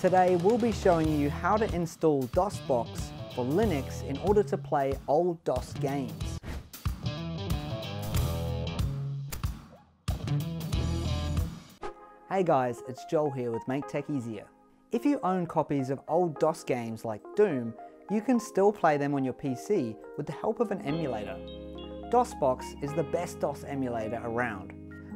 Today we'll be showing you how to install DOSBox for Linux in order to play old DOS games. Hey guys, it's Joel here with Make Tech Easier. If you own copies of old DOS games like Doom, you can still play them on your PC with the help of an emulator. DOSBox is the best DOS emulator around.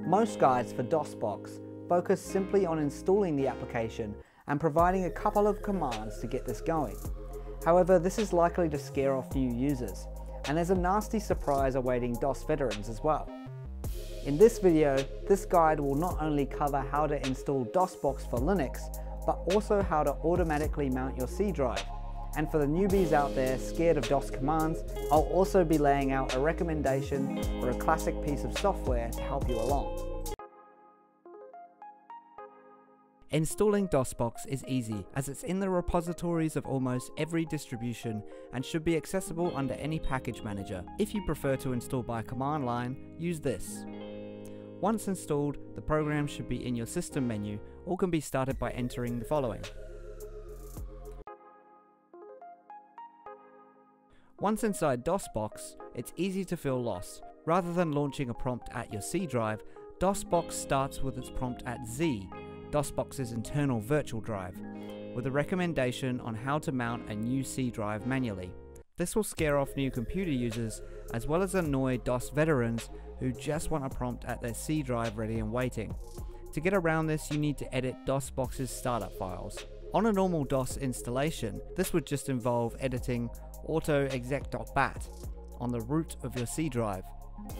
Most guides for DOSBox focus simply on installing the application and providing a couple of commands to get this going. However, this is likely to scare off new users, and there's a nasty surprise awaiting DOS veterans as well. In this video, this guide will not only cover how to install DOSBox for Linux, but also how to automatically mount your C drive. And for the newbies out there scared of DOS commands, I'll also be laying out a recommendation for a classic piece of software to help you along. Installing DOSBox is easy as it's in the repositories of almost every distribution and should be accessible under any package manager. If you prefer to install by command line, use this. Once installed, the program should be in your system menu or can be started by entering the following. Once inside DOSBox, it's easy to feel lost. Rather than launching a prompt at your C drive, DOSBox starts with its prompt at Z DOSBox's internal virtual drive, with a recommendation on how to mount a new C drive manually. This will scare off new computer users as well as annoy DOS veterans who just want a prompt at their C drive ready and waiting. To get around this, you need to edit DOSBox's startup files. On a normal DOS installation, this would just involve editing autoexec.bat on the root of your C drive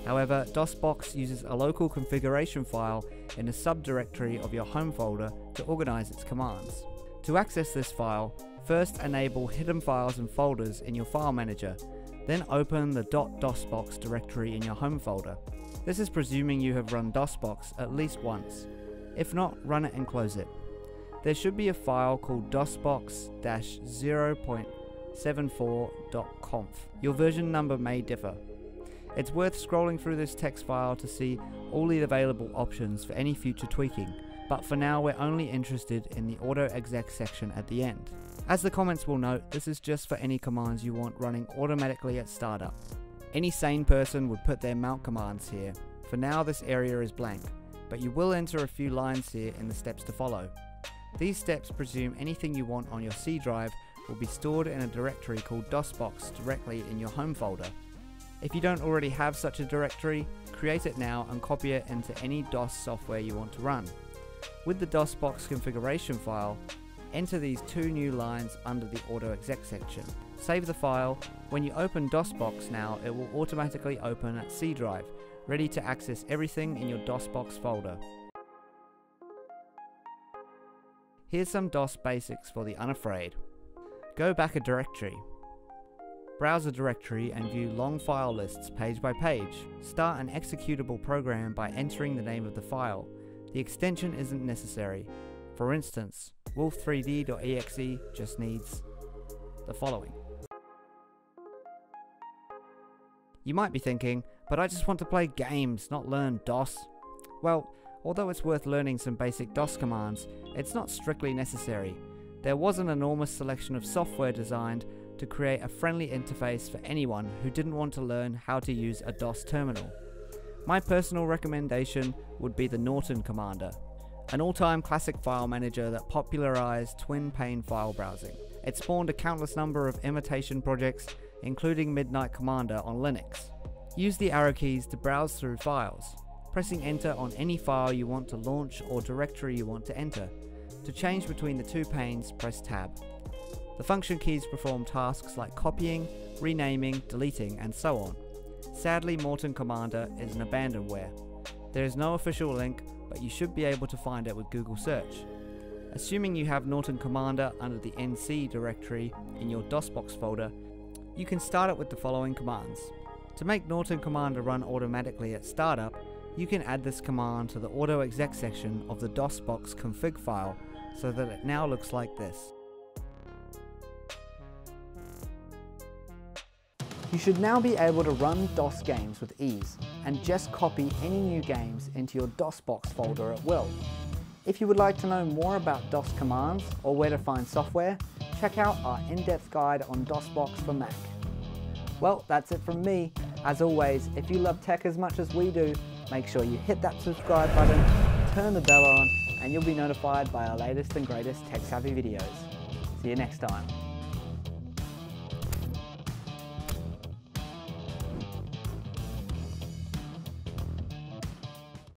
However, DOSBox uses a local configuration file in a subdirectory of your home folder to organize its commands. To access this file, first enable hidden files and folders in your file manager, then open the .dosbox directory in your home folder. This is presuming you have run DOSBox at least once. If not, run it and close it. There should be a file called dosbox-0.74.conf. Your version number may differ. It's worth scrolling through this text file to see all the available options for any future tweaking, but for now we're only interested in the auto exec section at the end. As the comments will note, this is just for any commands you want running automatically at startup. Any sane person would put their mount commands here. For now this area is blank, but you will enter a few lines here in the steps to follow. These steps presume anything you want on your C drive will be stored in a directory called DOSBox directly in your home folder. If you don't already have such a directory, create it now and copy it into any DOS software you want to run. With the DOSBox configuration file, enter these two new lines under the AutoExec section. Save the file. When you open DOSBox now, it will automatically open at C drive, ready to access everything in your DOSBox folder. Here's some DOS basics for the unafraid. Go back a directory. Browse a directory and view long file lists page by page. Start an executable program by entering the name of the file. The extension isn't necessary. For instance, wolf3d.exe just needs the following. You might be thinking, but I just want to play games, not learn DOS. Well, although it's worth learning some basic DOS commands, it's not strictly necessary. There was an enormous selection of software designed to create a friendly interface for anyone who didn't want to learn how to use a DOS terminal. My personal recommendation would be the Norton Commander, an all-time classic file manager that popularized twin-pane file browsing. It spawned a countless number of imitation projects, including Midnight Commander on Linux. Use the arrow keys to browse through files, pressing enter on any file you want to launch or directory you want to enter. To change between the two panes, press tab. The function keys perform tasks like copying, renaming, deleting, and so on. Sadly, Norton Commander is an abandonware. There is no official link, but you should be able to find it with Google search. Assuming you have Norton Commander under the NC directory in your DOSBox folder, you can start it with the following commands. To make Norton Commander run automatically at startup, you can add this command to the auto exec section of the DOSBox config file so that it now looks like this. You should now be able to run DOS games with ease and just copy any new games into your DOSBox folder at will. If you would like to know more about DOS commands or where to find software, check out our in-depth guide on DOSBox for Mac. Well, that's it from me. As always, if you love tech as much as we do, make sure you hit that subscribe button, turn the bell on, and you'll be notified by our latest and greatest tech savvy videos. See you next time.